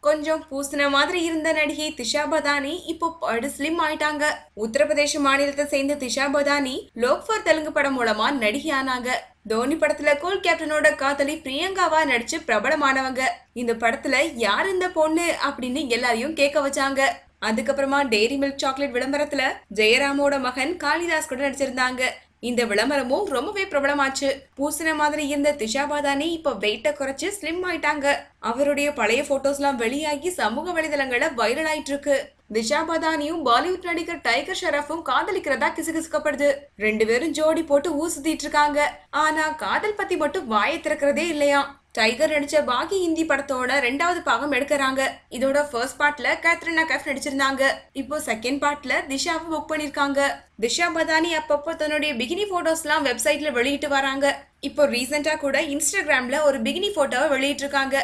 கொஞ்சம் பூசின மாதிரி இருந்த நடிகை திஷா பதானி இப்போ படு ஸ்லிம் ஆயிட்டாங்க. உத்தரப்பிரதேச மாநிலத்தை சேர்ந்த திஷா பதானி லோக்ஃபார் தெலுங்கு படம் மூலமா நடிகை ஆனாங்க தோனி படத்துல கூல் கேப்டனோட காதலி பிரியங்காவா நடிச்சு பிரபலமானவங்க. இந்த படத்துல யார் இந்த பொண்ணு அப்படின்னு எல்லாரையும் கேட்க வச்சாங்க. அதுக்கப்புறமா டெய்ரி மில்க் சாக்லேட் விளம்பரத்துல ஜெயராமோட மகன் காளிதாஸ் கூட நடிச்சிருந்தாங்க. இந்த விளம்பரமும் ரொம்பவே பிரபலமாச்சு. பூசின மாதிரி இருந்த திஷா பாதானி இப்ப வெயிட்ட குறைச்சு ஸ்லிம் ஆயிட்டாங்க. அவருடைய பழைய போட்டோஸ்லாம் வெளியாகி சமூக வலைதளங்கள்ல வைரல் ஆயிட்டு இருக்கு திஷா பதானியும் பாலிவுட் நடிகர் டைகர் ஷெரஃபும் காதலிக்கிறதா கிசுகிசுக்கப்படுது. ரெண்டு பேரும் ஜோடி போட்டு ஊசுத்திட்டு இருக்காங்க ஆனா காதல் பத்தி மட்டும் வாயை திறக்கிறதே இல்லையா டைகர் நடிச்ச பாகி ஹிந்தி படத்தோட ரெண்டாவது பாகம் எடுக்கிறாங்க. இதோட ஃபர்ஸ்ட் பார்ட்ல கேத்ரினா கஃப் நடிச்சிருந்தாங்க. இப்போ செகண்ட் பார்ட்ல திஷாவை புக் பண்ணிருக்காங்க. திஷா பதானி அப்பப்போ தன்னுடைய பிகினி போட்டோஸ்லாம் வெப்சைட்ல வெளியிட்டு வராங்க. இப்போ ரீசெண்டா கூட இன்ஸ்டாகிராம்ல ஒரு பிகினி போட்டோவை வெளியிட்டிருக்காங்க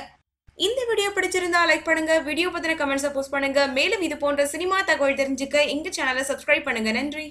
இந்த வீடியோ பிடிச்சிருந்தா லைக் பண்ணுங்க. வீடியோ பத்தின கமெண்ட்ஸை போஸ்ட் பண்ணுங்க. மேலும் இது போன்ற சினிமா தகவல் தெரிஞ்சுக்க எங்க சேனலை சப்ஸ்கிரைப் பண்ணுங்க. நன்றி.